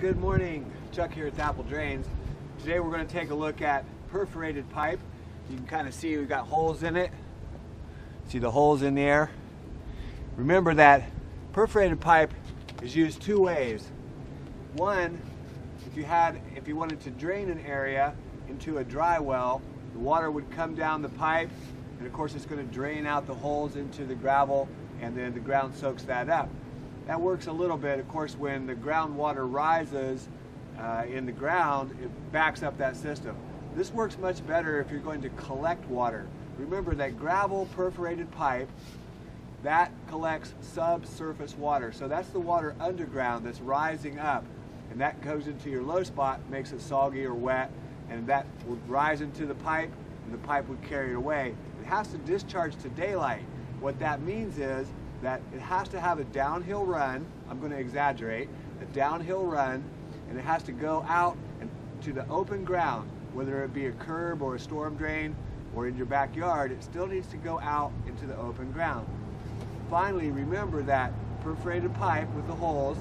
Good morning. Chuck here at Apple Drains. Today we're going to take a look at perforated pipe. You can kind of see we've got holes in it. See the holes in the air? Remember that perforated pipe is used two ways. One, if you had, if you wanted to drain an area into a dry well, the water would come down the pipe, and of course it's going to drain out the holes into the gravel, and then the ground soaks that up. That works a little bit. Of course, when the groundwater rises uh, in the ground, it backs up that system. This works much better if you're going to collect water. Remember that gravel perforated pipe, that collects subsurface water. So that's the water underground that's rising up. And that goes into your low spot, makes it soggy or wet, and that would rise into the pipe, and the pipe would carry it away. It has to discharge to daylight. What that means is that it has to have a downhill run, I'm going to exaggerate, a downhill run, and it has to go out and to the open ground, whether it be a curb or a storm drain or in your backyard, it still needs to go out into the open ground. Finally, remember that perforated pipe with the holes,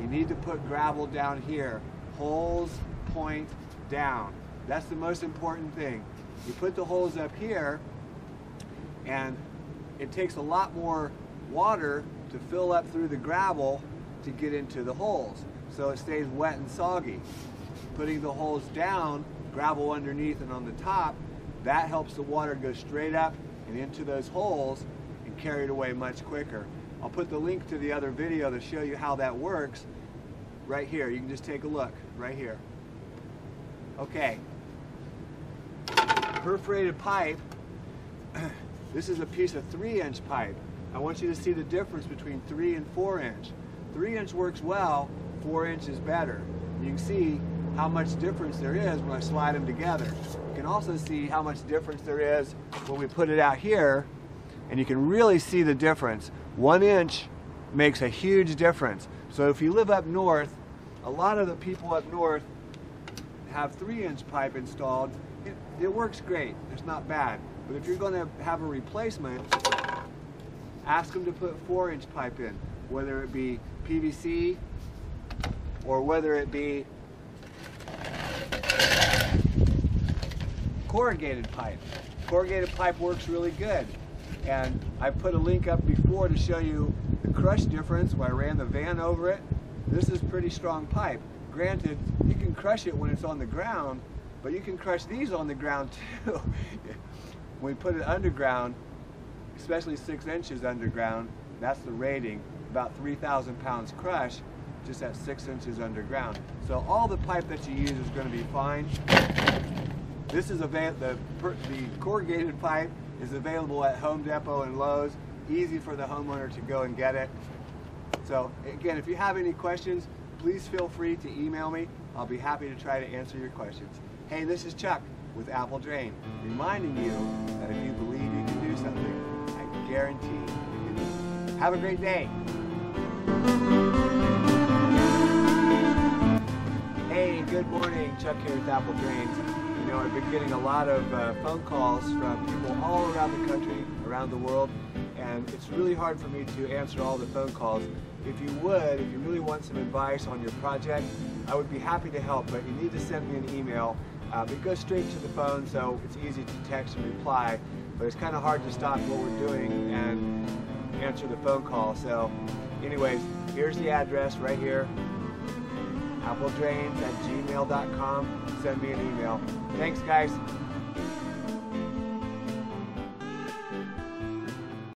you need to put gravel down here. Holes point down. That's the most important thing. You put the holes up here, and it takes a lot more water to fill up through the gravel to get into the holes. So it stays wet and soggy. Putting the holes down, gravel underneath and on the top, that helps the water go straight up and into those holes and carry it away much quicker. I'll put the link to the other video to show you how that works right here. You can just take a look right here. Okay. Perforated pipe. This is a piece of three inch pipe. I want you to see the difference between 3 and 4 inch. 3 inch works well, 4 inch is better. You can see how much difference there is when I slide them together. You can also see how much difference there is when we put it out here, and you can really see the difference. 1 inch makes a huge difference. So if you live up north, a lot of the people up north have 3 inch pipe installed. It, it works great, it's not bad. But if you're going to have a replacement, ask them to put four inch pipe in, whether it be PVC or whether it be corrugated pipe. Corrugated pipe works really good. And I put a link up before to show you the crush difference when I ran the van over it. This is pretty strong pipe. Granted, you can crush it when it's on the ground, but you can crush these on the ground too. when we put it underground, especially six inches underground, that's the rating, about 3,000 pounds crush, just at six inches underground. So all the pipe that you use is going to be fine. This is available, the, the corrugated pipe is available at Home Depot and Lowe's. Easy for the homeowner to go and get it. So again, if you have any questions, please feel free to email me. I'll be happy to try to answer your questions. Hey, this is Chuck with Apple Drain, reminding you that if you believe you guarantee. Have a great day. Hey, good morning. Chuck here with Apple Drains. You know, I've been getting a lot of uh, phone calls from people all around the country, around the world, and it's really hard for me to answer all the phone calls. If you would, if you really want some advice on your project, I would be happy to help, but you need to send me an email. Um, it goes straight to the phone, so it's easy to text and reply but it's kind of hard to stop what we're doing and answer the phone call. So anyways, here's the address right here, appledrains at gmail.com. Send me an email. Thanks, guys.